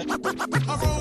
I roll